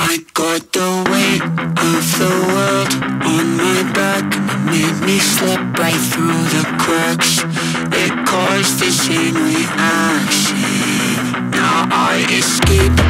I got the weight of the world on my back. Made me slip right through the cracks. It caused a chain reaction. Now I escape.